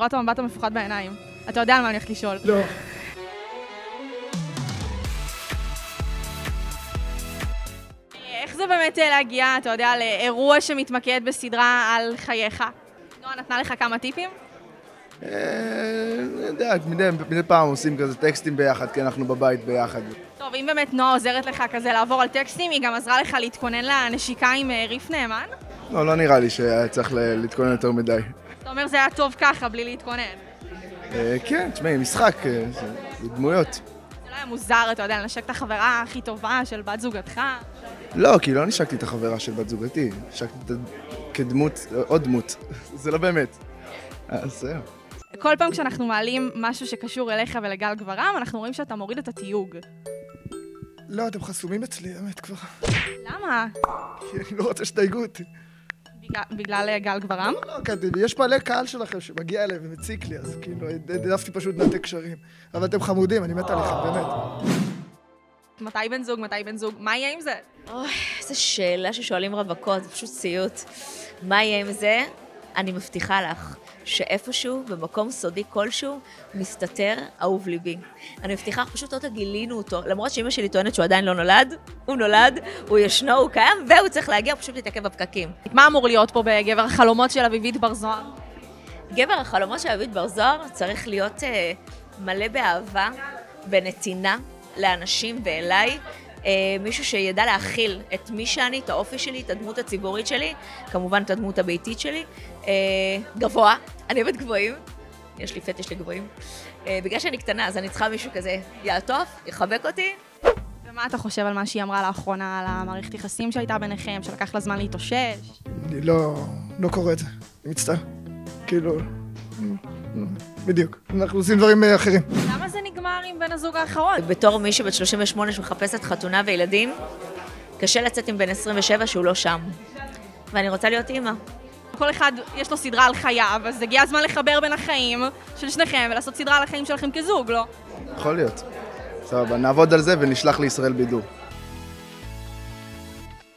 רואה את המבט המפוחד בעיניים. אתה יודע על מה אני הולכת לשאול. לא. איך זה באמת אה, להגיע, אתה יודע, לאירוע שמתמקד בסדרה על חייך? נועה נתנה לך כמה טיפים? אה, אני יודע, מדי, מדי פעם עושים כזה טקסטים ביחד, כי אנחנו בבית ביחד. טוב, אם באמת נועה עוזרת לך כזה לעבור על טקסטים, היא גם עזרה לך להתכונן לנשיקה עם אה, ריף נאמן? לא, לא נראה לי שהיה צריך ל- להתכונן יותר מדי. אומר זה היה טוב ככה, בלי להתכונן. אה, כן, תשמעי, משחק, אה, זה דמויות. זה לא היה מוזר, אתה יודע, לנשק את החברה הכי טובה של בת זוגתך? לא, כי לא נשקתי את החברה של בת זוגתי, נשקתי את כדמות, עוד דמות. זה לא באמת. אז זהו. כל פעם כשאנחנו מעלים משהו שקשור אליך ולגל גברם, אנחנו רואים שאתה מוריד את התיוג. לא, אתם חסומים אצלי, האמת כבר. למה? כי אני לא רוצה שתייגו אותי. בגלל, אה, גל גברם? לא, כי יש מלא קהל שלכם שמגיע אליי ומציק לי, אז כאילו, העדפתי פשוט לנתק קשרים. אבל אתם חמודים, אני מת עליכם, באמת. מתי בן זוג, מתי בן זוג? מה יהיה עם זה? אוי, איזו שאלה ששואלים רווקות, זה פשוט סיוט. מה יהיה עם זה? אני מבטיחה לך שאיפשהו, במקום סודי כלשהו, מסתתר אהוב ליבי. אני מבטיחה לך, פשוט עוד לא גילינו אותו. למרות שאימא שלי טוענת שהוא עדיין לא נולד, הוא נולד, הוא ישנו, הוא קיים, והוא צריך להגיע, פשוט להתעכב בפקקים. מה אמור להיות פה בגבר החלומות של אביבית בר זוהר? גבר החלומות של אביב בר זוהר צריך להיות אה, מלא באהבה, בנתינה לאנשים ואליי. אה, מישהו שידע להכיל את מי שאני, את האופי שלי, את הדמות הציבורית שלי, כמובן את הדמות הביתית שלי. אה, גבוה, אני אוהבת גבוהים, יש לי פטיש לגבוהים. אה, בגלל שאני קטנה, אז אני צריכה מישהו כזה יעטוף, יחבק אותי. ומה אתה חושב על מה שהיא אמרה לאחרונה, על המערכת יחסים שהייתה ביניכם, שלקח לה זמן להתאושש? אני לא, לא קורא את זה, אני מצטער. כאילו, בדיוק. אנחנו עושים דברים אה, אחרים. למה נגמר עם בן הזוג האחרון? בתור מישהי בת 38 שמחפשת חתונה וילדים, קשה לצאת עם בן 27 שהוא לא שם. ואני רוצה להיות אימא. כל אחד יש לו סדרה על חייו, אז הגיע הזמן לחבר בין החיים של שניכם ולעשות סדרה על החיים שלכם כזוג, לא? יכול להיות. סבבה, נעבוד על זה ונשלח לישראל בידור.